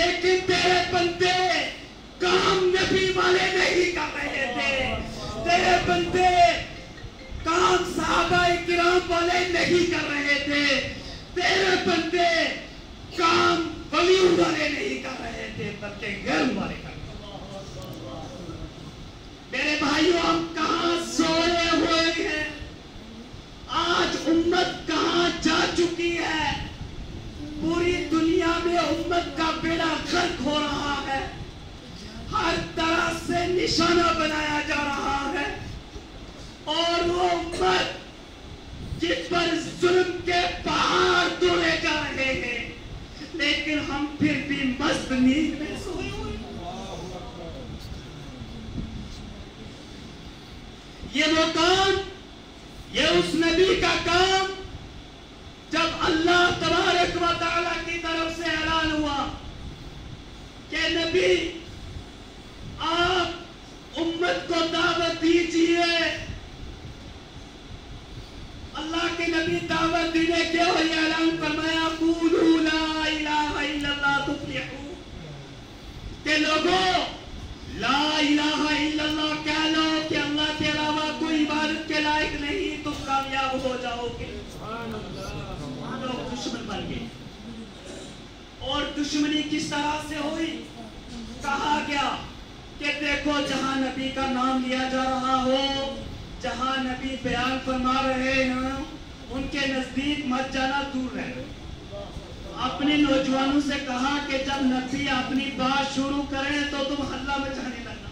लेकिन तेरे बंदे काम नबी वाले नहीं कर रहे थे। तेरे बंदे काम साहबा किराम वाले नहीं कर रहे थे। तेरे बंदे काम बलियों वाले नहीं कर रहे थे, बल्कि गर्म वाले कर। मेरे भाइयों, हम कहा सोए हुए हैं? आज उम्मत कहाँ जा चुकी है? पूरी दुनिया में उम्मत का बेड़ा गर्क हो रहा है। हर तरह से निशाना बनाया जा रहा है। और वो उम्मत जिस पर जुल्म के पहाड़ तोड़े जा रहे हैं, लेकिन हम फिर भी मस्त नींद में सोए हुए ये वो काम, ये उस नबी का काम जब अल्लाह तबारक व तआला की तरफ़ से ऐलान हुआ कि नबी आप उम्मत को दावत दीजिए। अल्लाह के नबी दावत देने के ये ऐलान फरमाया कूलू ला इलाहा इल्लल्लाह तुफ्लिहू। के लोगों ला इलाहा इल्लल्लाह कह लो कि अल्लाह के अलावा कोई इबादत के लायक नहीं तुम कामयाब हो जाओगे। दुश्मन बन गए और दुश्मनी किस तरह से हुई? कहा गया कि देखो, जहाँ नबी का नाम लिया जा रहा हो, जहाँ नबी बयान फरमा रहे हैं, उनके नज़दीक मत जाना, दूर रहे। अपने नौजवानों से कहा कि जब नबी अपनी बात शुरू करें तो तुम हल्ला मचाने लगना।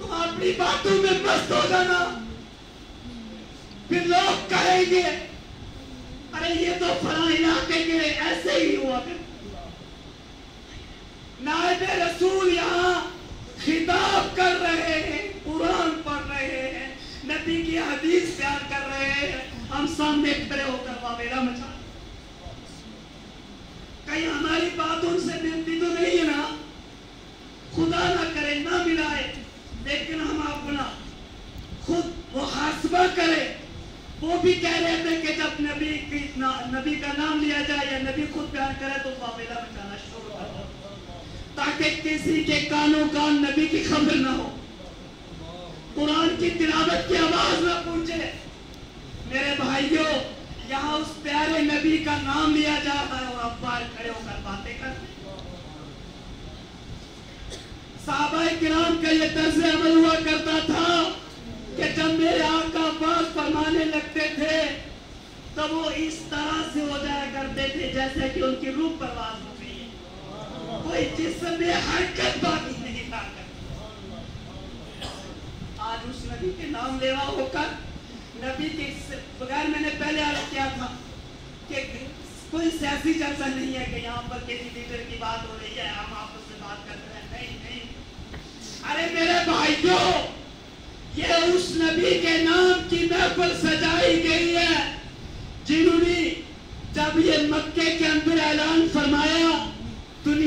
तुम अपनी बातों में मस्त हो जाना। फिर लोग कहेंगे, अरे, ये तो फला इलाके के ऐसे ही हुआ फिर नायब रसूल यहाँ खिताब कर रहे हैं, कुरान पढ़ रहे हैं, नबी की हदीस बयान कर रहे हैं। हम सामने खड़े होकर वावेला मचा कहीं हमारी बात उनसे मिलती तो नहीं है ना। खुदा ना करे, ना मिलाए, लेकिन हम अपना खुद वो मुहासबा करें। वो भी कह रहे थे कि जब नबी की नबी का नाम लिया जाए या नबी खुद प्यार करे तो वावेला मचाना शुरू कर दो। ताकि किसी के कानों कान नबी की खबर ना हो। कुरान की तिलावत की आवाज़ ना पूछे। मेरे भाइयों, यहाँ उस प्यारे नबी का नाम लिया जा रहा है और अखबार खड़े होकर बातें कर। साहबा किराम का ये तर्ज अमल हुआ करता था कि जब मेरे आका बात फरमाने लगते थे तो वो इस तरह से हो जाया करते थे जैसे कि उनकी रूह परवाज है। में हरकत बाकी नहीं था। आज उस नबी के नाम लेवा होकर, नबी के बगैर मैंने पहले अर्ज़ किया था कि कोई सियासी चर्चा नहीं है कि यहाँ पर किसी लीडर की बात हो रही है, हम आपस में बात कर रहे हैं। नहीं नहीं। अरे मेरे भाइयों, ये उस नबी के नाम की महफिल सजाई गई है, जिन्होंने जब ये मक्के के अंदर ऐलान फरमाया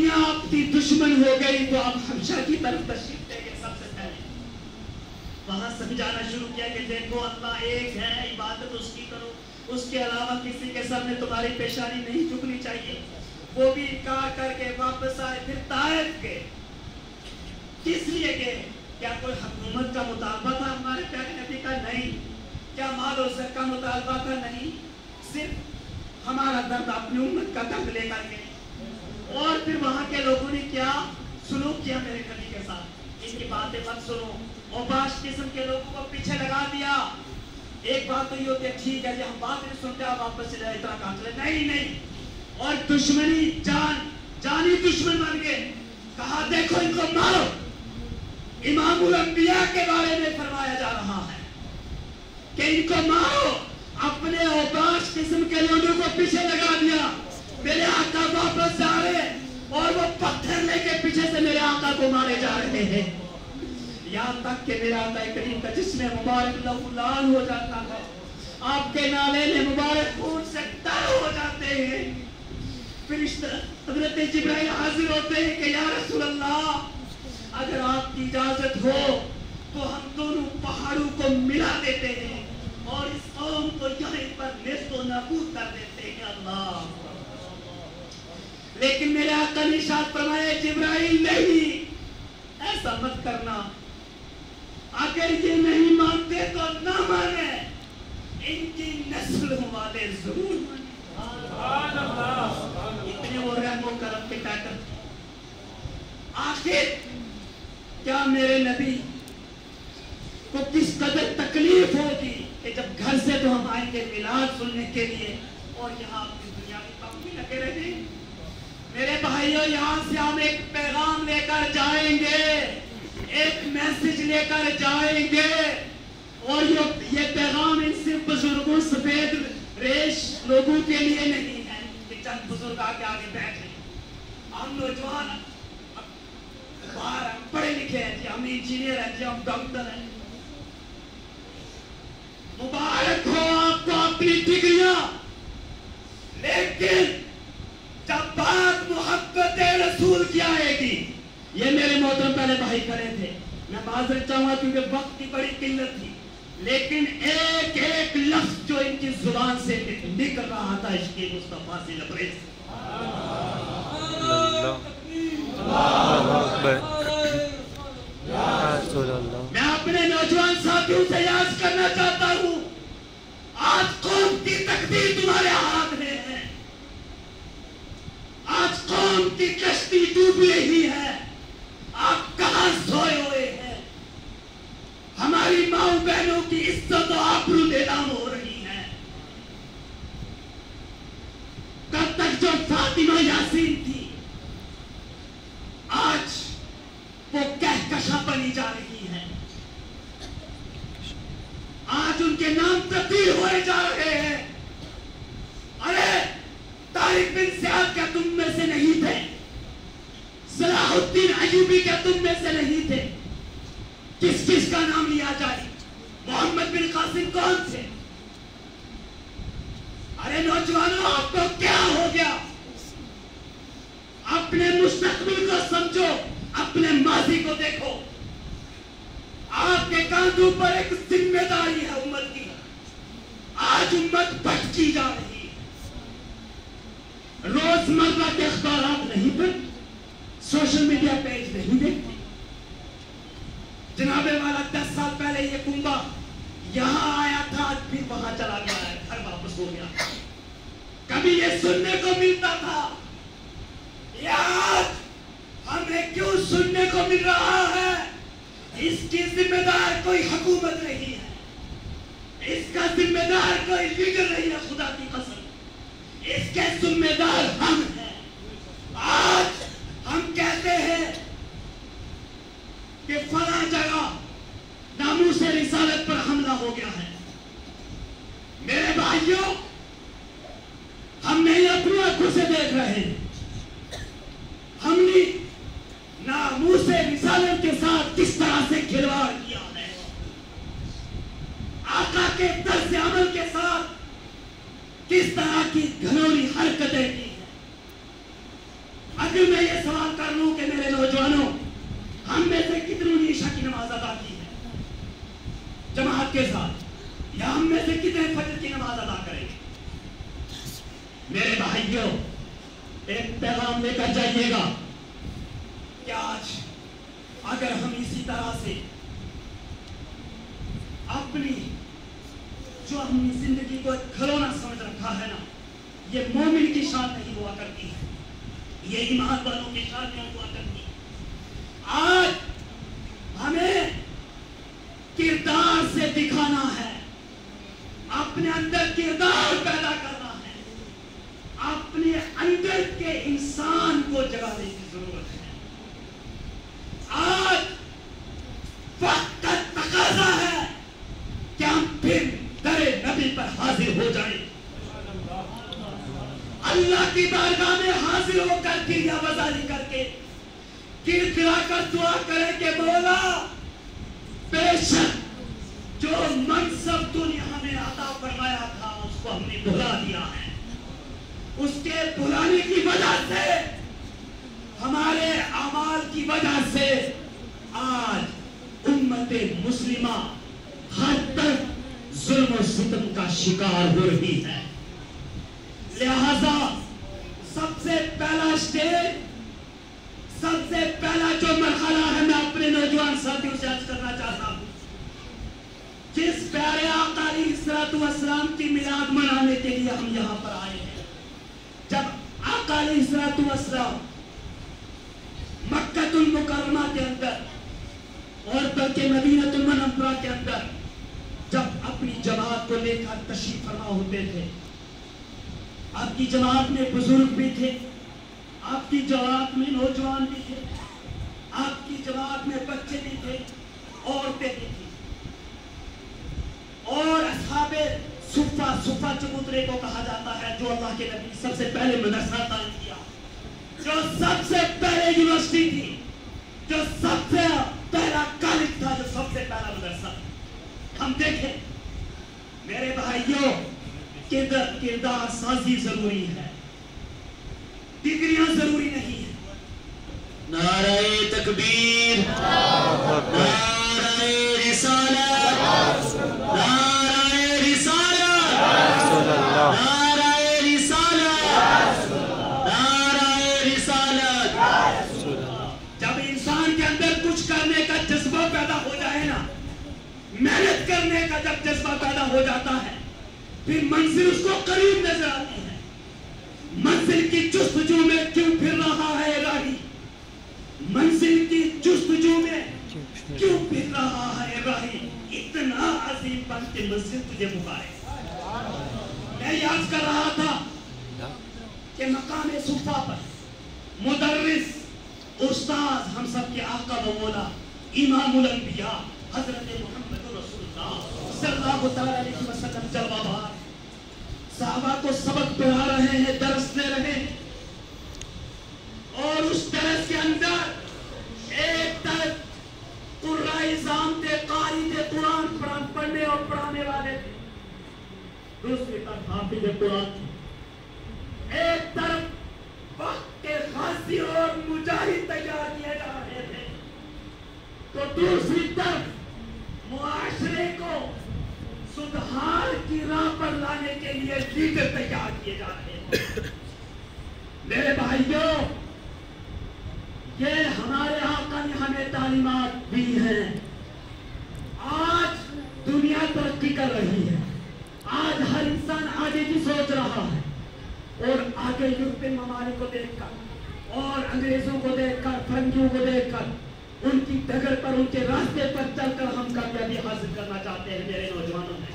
दुनिया आपकी दुश्मन हो गई तो आप हमेशा की तरफ़ तशरीफ़ देंगे सबसे पहले। वहाँ समझाना शुरू किया कि देखो, अल्लाह एक है, इबादत उसकी करो। उसके अलावा किसी के सामने तुम्हारी पेशानी नहीं झुकनी चाहिए। वो भी इनकार करके वापस आए, फिर तायफ के किस लिए गए? क्या कोई हुकूमत का मुतालबा था हमारे प्यारे नबी का? नहीं। क्या माल और का मुतालबा था? नहीं। सिर्फ़ हमारा दर्द अपनी उम्मत का दर्द लेकर गए और फिर वहाँ के लोगों ने क्या सुलूक किया मेरे नबी के साथ? इनकी बातें मत सुनो। और किस्म के लोगों को पीछे लगा दिया। एक बात तो ये होती है, ठीक है जी, हम बात नहीं सुनते, आप वापस चले इतना काम चले नहीं नहीं। और दुश्मनी, जान, जानी दुश्मन बन गए। कहा, देखो इनको मारो। अंबिया के बारे में फरमाया जा रहा है कि इनको मारो। अपने औकाश किस्म के लोगों को पीछे लगा दिया। मेरे आका वापस जा रहे हैं और वो पत्थर लेके पीछे से मेरे आका को मारे जा रहे हैं। यहाँ तक कि मेरा आका करीम का जिसमें मुबारक लहू लाल हो जाता है। आपके नाले में मुबारक खून से तर हो जाते हैं। फिर हज़रत जिब्राइल हाजिर होते हैं कि या रसूल अल्लाह अगर आपकी इजाज़त हो तो हम दोनों पहाड़ों को मिला देते हैं और इस कौम को यहीं पर नेस्तो नाबूद कर देते हैं। अल्लाह। लेकिन मेरे आका ने शाद फरमाया जिब्राइल नहीं। ऐसा मत करना। अगर ये नहीं मानते तो ना माने। इनकी नस्ल वाले ज़रूर माने। इतने वो रहमो करम के पैटर्न आखिर क्या मेरे नबी को किस कदर तकलीफ़ होगी कि जब घर से तो हम आएँगे मिलाद सुनने के लिए और यहाँ अपनी दुनिया की काम भी लगे रहे? मेरे भाइयों, यहाँ से हम एक पैगाम लेकर जाएँगे, एक मैसेज लेकर जाएँगे, और ये ये पैगाम इन सिर्फ़ बुज़ुर्गों, सफ़ेद, रेश लोगों के लिए नहीं है, कि चंद बुज़ुर्ग आके आगे बैठे। हम नौजवान बाहर पढ़े लिखे हैं जी, हम इंजीनियर हैं जी, हम डॉक्टर हैं। मुबारक हो आपको अपनी डिग्रियाँ। लेकिन बात मोहब्बत रसूल की आएगी। ये मेरे मोहतरम पहले भाई खड़े थे। मैं माजरत चाहूँगा क्योंकि वक्त की बड़ी किल्लत थी। लेकिन एक एक लफ्ज जो इनकी ज़ुबान से निकल रहा था, इसके मुस्तफ़ा से लबरेज। मैं अपने नौजवान साथियों से याद करना चाहता हूँ। आज कौम की तकदीर तुम्हारे हाथ है आज कौम की कश्ती डूब रही है। आप कहाँ सोए हुए हैं? हमारी माओ बहनों की इज़्ज़त और आबरू नीलाम हो रही है। कब तक जो फातिमा यासीन थी, आज वो कहकशा बनी जा रही है। आज उनके नाम तब्दील हुए जा रहे हैं अरे तारिक बिन सियाद क्या तुम में से नहीं थे सलाहुद्दीन अयूबी क्या तुम में से नहीं थे? किस किस का नाम लिया जाए? मोहम्मद बिन कासिम कौन थे? अरे नौजवानों, आपको क्या हो गया? अपने मुस्तकबिल को समझो, अपने माजी को देखो। आपके कांधों पर एक ज़िम्मेदारी है उम्मत की। आज उम्मत भटकी जा रही रोज़मर्रा के अखबार नहीं पर सोशल मीडिया पेज नहीं देखते जनाबे वाला दस साल पहले ये कुंभा यहाँ आया था, आज फिर वहाँ चला गया है, घर वापस हो गया। कभी ये सुनने को मिलता था याद हमें क्यों सुनने को मिल रहा है? इसकी जिम्मेदार कोई हुकूमत नहीं है। इसका जिम्मेदार कोई लीडर नहीं है, खुदा की कसम। इसके जिम्मेदार हम हैं। आज हम कहते हैं कि फला जगह नामू से रिसालत पर हमला हो गया है। मेरे भाइयों, हम नहीं अपनी आँखों से देख रहे हैं हमने नामू से रिसालत के साथ किस तरह से खिलवाड़ किया है आका के दर्ज अमल के साथ किस तरह की घनौरी हरकतें की है अगर मैं ये सवाल कर लूँ कि मेरे नौजवानों हम में से कितनों ने ईशा की नमाज़ अदा की है जमात के साथ या हम में से कितने फजर की नमाज़ अदा करेंगे? मेरे भाइयों, एक पैगाम लेकर जाइएगा कि आज अगर हम इसी तरह से अपनी जो हमने ज़िंदगी को खिलौना समझ रखा है ना, ये मोमिन की शान नहीं हुआ करती है। ये ईमान वालों की शान नहीं हुआ करती। आज हमें किरदार से दिखाना है। अपने अंदर किरदार पैदा करना है। अपने अंदर के इंसान को जगाने की ज़रूरत है। आज वक्त का तकाजा है कि हम फिर दरे नबी पर हाजिर हो जाए। अल्लाह की बारगाह में हाजिर होकर क्रिया बजारी करके किरकिरा कर दुआ करें कि बोला बेशक जो मनसब हमें अता फरमाया था, उसको हमने भुला दिया है। उसके भुलाने की वजह से, हमारे अमाल की वजह से आज उम्मत मुस्लिमा हर तक जुल्म सितम का शिकार हो रही है। लिहाजा सबसे पहला स्टेज, सबसे पहला जो मरहला है, मैं अपने नौजवान साथियों से आज करना चाहता हूँ जिस प्यारे इस्लाम की मिलाद मनाने के लिए हम यहाँ पर आए हैं। जब आकाली इस्लाम मक्कतुल के अंदर और बल्कि मनवरा के अंदर जब अपनी जमात को लेकर तशरीफ़ फरमा होते थे, आपकी जमात में बुज़ुर्ग भी थे, आपकी जमात में नौजवान भी थे, आपकी जमात में बच्चे भी थे, औरतें भी थी। और असहाबे सुफा सुफा चबूतरे को कहा जाता है जो अल्लाह के नबी सबसे पहले मदरसा कायम किया। जो सबसे पहले यूनिवर्सिटी थी जो सबसे पहला कॉलेज था जो सबसे पहला मदरसा। हम देखें मेरे भाइयों किरदार किरदार साजी ज़रूरी है। डिग्रियाँ ज़रूरी नहीं है। नाराए तकबीर। नाराए मेहनत करने का जब जज्बा पैदा हो जाता है फिर मंजिल उसको करीब नज़र आती है मंजिल की जुस्तजू में क्यों फिर रहा है राही मंजिल की जुस्तजू में क्यों फिर रहा है राही इतना अजीम बन के मंजिल तुझे पुकारे मैं याद कर रहा था कि मकाम सुफा पर मुदर्रिस, उस्ताद हम सब के आका व मौला इमामुल अंबिया हज़रत मोहम्मद सल्लल्लाहु अलैहि वसल्लम जलवा साहबा को सबक पढ़ा रहे हैं, दरस दे रहे हैं। और उस दरस के अंदर एक तरफ़ कुर्राई थे कारी थे कुरान पढ़ने और पढ़ाने वाले थे। दूसरी तरफ़ हाफिज कुरान थे, एक तरफ़ वक्त के गाजी और मुजाहिद तैयार किए जा रहे थे। तो दूसरी तरफ़ मुआशरे को सुधार की राह पर लाने के लिए लीडर तैयार किए जा रहे हैं मेरे भाइयों, ये हमारे आका ने हमें तालीमात दी हैं आज दुनिया तरक्की कर रही है। आज हर इंसान आगे की सोच रहा है। और आगे यूरोपियन ममालिक को देखकर, और अंग्रेज़ों को देखकर फंगियों को देखकर, उनकी डगर पर, उनके रास्ते पर चलकर हम कामयाबी हासिल करना चाहते हैं मेरे नौजवानों में।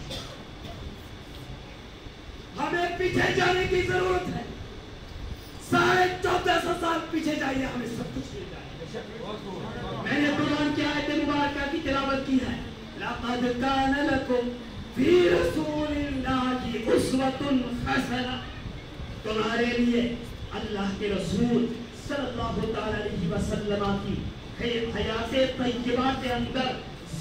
हमें पीछे जाने की ज़रूरत है। साढ़े चौदह सौ साल पीछे जाइए, हमें सब कुछ मिल जाए मैंने कुरान की आयत मुबारक की, तिलावत की है। कान तुम्हारे लिए अल्लाह के रसूल सल्लल्लाहु अलैहि वसल्लम की हयात तय्यबा के अंदर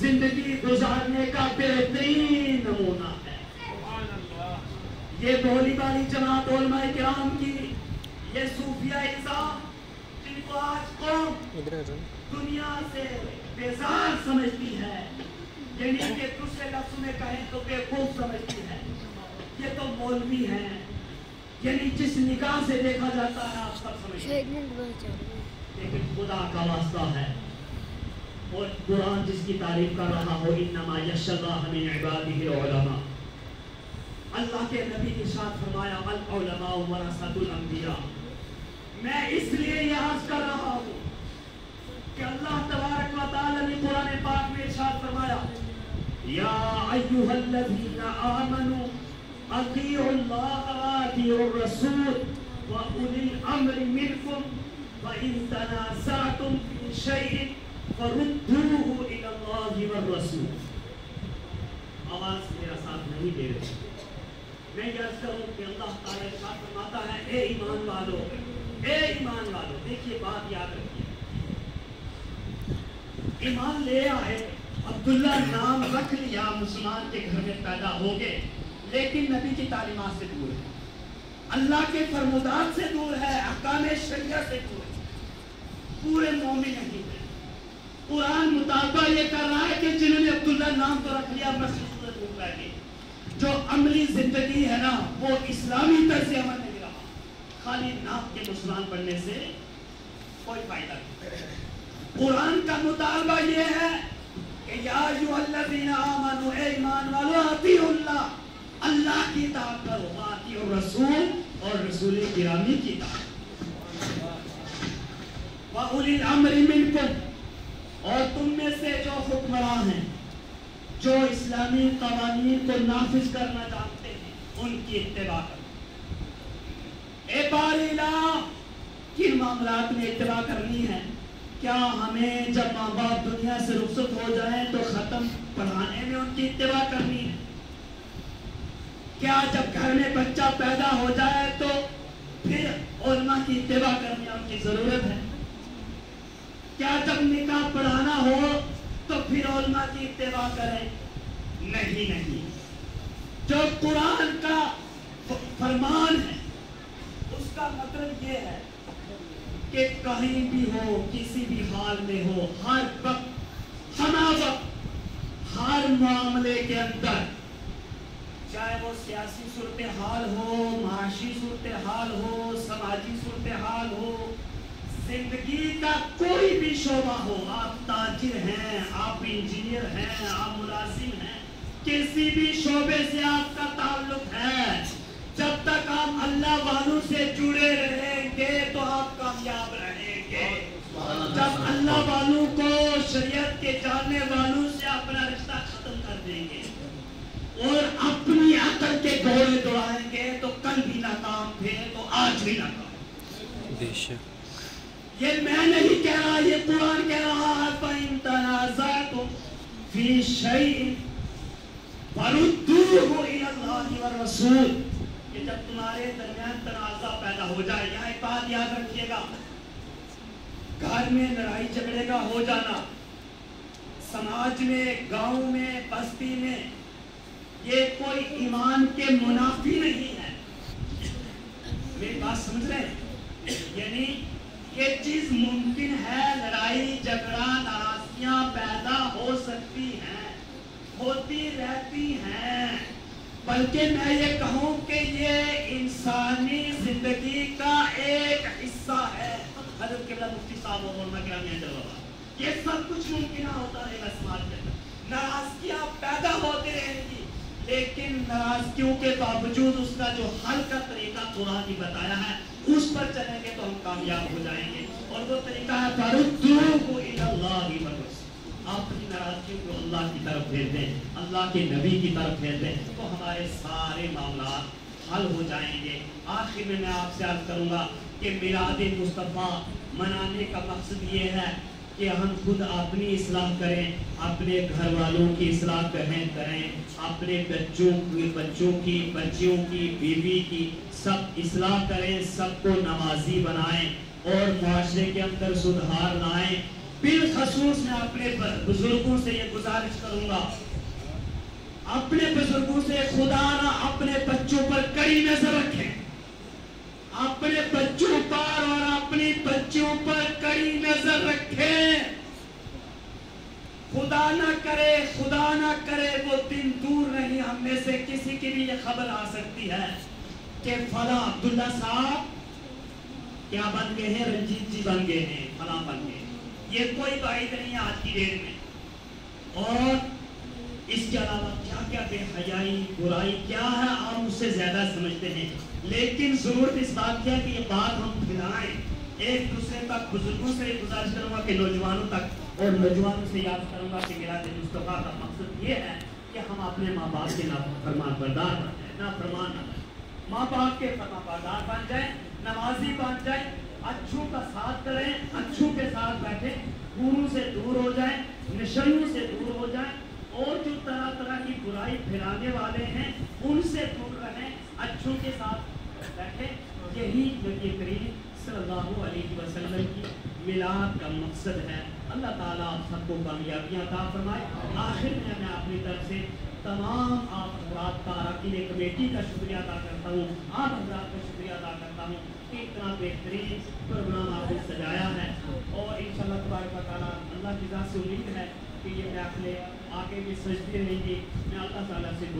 ज़िंदगी गुजारने का बेहतरीन नमूना है। ये बोली वाली जमात किराम की ये सूफिया इजाम जिनको आज कौम दुनिया से बेजार समझती है। यानी कि दूसरे लफ्ज में कहें तो बेवकूफ़ समझती है। ये तो मौलवी है। यानी जिस निगाह से देखा जाता है आप सब समझते लेकिन खुदा का वास्ता है। और कुरान जिसकी तारीफ़ कर रहा हो उलमा। अल्लाह के नबी के साथ फरमाया मैं इसलिए ये अर्ज़ कर रहा हूँ कि अल्लाह तबारक ने कुरान पाक में इरशाद फरमाया या अय्युहल्लज़ीना आमनू अतीउल्लाह व अतीउर रसूल व उलिल अम्रि मिनकुम व इन तनाज़अतुम फ़ी शैइन फरुद्दूहु इलल्लाहि वर रसूल आवाज़ मेरा साथ नहीं दे रही। मैं ये अर्ज़ करूँ कि अल्लाह ताला इरशाद फरमाता है, ए ईमान वालों, ए ईमान वालों, देखिए बात याद रखिए। ईमान ले आए अब्दुल्ला नाम रख लिया मुसलमान के घर में पैदा हो गए, लेकिन नबी की तालीमात से दूर है। अल्लाह के फरमुदात से दूर है, अहकाम शरिया से दूर है। पूरे मोमिन नहीं है। कुरान मुतालबा ये कर रहा है कि जिन्होंने अब्दुल्ला नाम तो रख लिया बस जो अमली ज़िंदगी है ना, वो इस्लामी तर्ज अमल नहीं रहा। खाली नाम के मुसलमान बनने से कोई फ़ायदा नहीं। कुरान का मुतालबा ये है अल्लाह की इताअत करो वाती और रसूल और रसूल गिरामी की मिनकुम। और तुम में से जो हुक्मरान हैं, जो इस्लामी कवानीन को नाफिज करना जानते हैं, उनकी इत्तेबा करो। ए बारीला किन मामलात में इत्तेबा करनी क्या हमें जब माँ बाप दुनिया से रुखसत हो जाए तो खत्म पढ़ाने में उनकी इतवा करनी है? क्या जब घर में बच्चा पैदा हो जाए तो फिर उलमा की इत्तेबा करनी उनकी ज़रूरत है? क्या जब निकाह पढ़ाना हो तो फिर उलमा की इत्तेबा करें? नहीं नहीं। जो कुरान का फरमान है, उसका मतलब ये है कि कहीं भी हो, किसी भी हाल में हो, हर वक्त हमा वक्त, हर मामले के अंदर, चाहे वो सियासी सूरत हाल हो, माशी सूरत हाल हो, समाजी सूरत हाल हो, ज़िंदगी का कोई भी शोबा हो, आप ताजिर हैं, आप इंजीनियर हैं, आप मुलाजिम हैं, किसी भी शोबे से आपका ताल्लुक है। जब तक आप अल्लाह वालों से जुड़े रहेंगे तो आप कामयाब रहेंगे। जब अल्लाह वालों को शरीयत के जानने वालों से अपना रिश्ता खत्म कर देंगे और अपनी अकल के घोड़े दौड़ाएँगे तो कल भी नाकाम थे तो आज भी नाकाम। ये मैं नहीं कह रहा ये कुरान कह रहा है तनाज़अतुम फ़ी शैइन फरुद्दूहु इलल्लाहि व रसूल कि जब तुम्हारे दरमियान तनाज़ा पैदा हो जाए, यहाँ एक बात याद रखिएगा, घर में लड़ाई झगड़े का हो जाना, समाज में, गाँव में, बस्ती में, ये कोई ईमान के मुनाफी नहीं है। मेरी बात समझ रहे यानी ये चीज़ मुमकिन है, लड़ाई, झगड़ा, नाराजगियाँ पैदा हो सकती हैं, होती रहती हैं। बल्कि मैं ये कहूँ कि ये इंसानी ज़िंदगी का एक हिस्सा है। हज़रत मुफ्ती साहब और मौलाना यहाँ बाबा ये सब कुछ मुमकिन होता रहेगा समाज के अंदर नाराजगियाँ पैदा होती रहेंगी। लेकिन नाराजगियों के बावजूद उसका जो हल का तरीका कुरान ने बताया है, उस पर चलेंगे तो हम कामयाब हो जाएँगे। और वो तरीका है फरुद्दूहु इलल्लाहि व रसूल अपनी नाराज़गी को अल्लाह की तरफ़ भेज दें, अल्लाह के नबी की तरफ़ भेज दें तो हमारे सारे मामला हल हो जाएँगे। आखिर में मैं आपसे अर्ज़ करूँगा कि मिलाद मुस्तफ़ा मनाने का मकसद ये है कि हम खुद अपनी इसलाह करें, अपने घर वालों की इसलाह करें करें, अपने बच्चों की बच्चों की, बच्चियों की, बीवी की सब इसलाह करें, सबको नमाजी बनाएँ और माशरे के अंदर सुधार लाएँ। बिलखसूस मैं अपने बुज़ुर्गों से ये गुजारिश करूँगा। अपने बुज़ुर्गों से खुदा ना अपने बच्चों पर कड़ी नज़र रखें। अपने बच्चों पर और अपनी बच्चों पर कड़ी नज़र रखें। खुदा ना करे, खुदा ना करे वो दिन दूर नहीं, हम में से किसी की भी ये खबर आ सकती है कि फला अब्दुल्ला साहब क्या बन गए हैं, रंजीत जी बन गए हैं, फला बन गए ये कोई बात नहीं है आज की डेट में। और इसके अलावा क्या क्या बेहयाई, बुराई, क्या है आप उससे ज़्यादा समझते हैं। लेकिन ज़रूरत इस बात की है कि ये बात हम फैलाएँ एक दूसरे तक बुज़ुर्गों से गुजारिश करूँगा कि नौजवानों तक, और नौजवानों से याद करूँगा कि मेरा दिन मुस्तफ़ा का मकसद ये है कि हम अपने माँ बाप के ना फरमान बरदार बन जाए, ना फरमान ना माँ बाप के फरमान बरदार बन जाए नमाजी बन जाए, अच्छों का साथ करें, अच्छों के गुरु से दूर हो जाए नशइयों से दूर हो जाए, और जो तरह तरह की बुराई फैलाने वाले हैं, उनसे दूर रहें, अच्छों के साथ बैठे। यही नबी करीम सल्लल्लाहु अलैहि वसल्लम की मिलाद का मकसद है। अल्लाह ताला आप सबको कामयाबियाँ अता फरमाए। आखिर में मैं अपनी तरफ़ से तमाम आप हजरात का अरकान कमेटी का शुक्रिया अदा करता हूँ आप हजरात का शुक्रिया अदा करता हूँ कि इतना बेहतरीन प्रोग्राम आपने सजाया है। और इन तबारक ताला अल्लाह की से उम्मीद है कि ये फैसले आगे भी सजती रहेंगी। मैं अल्लाह ताला से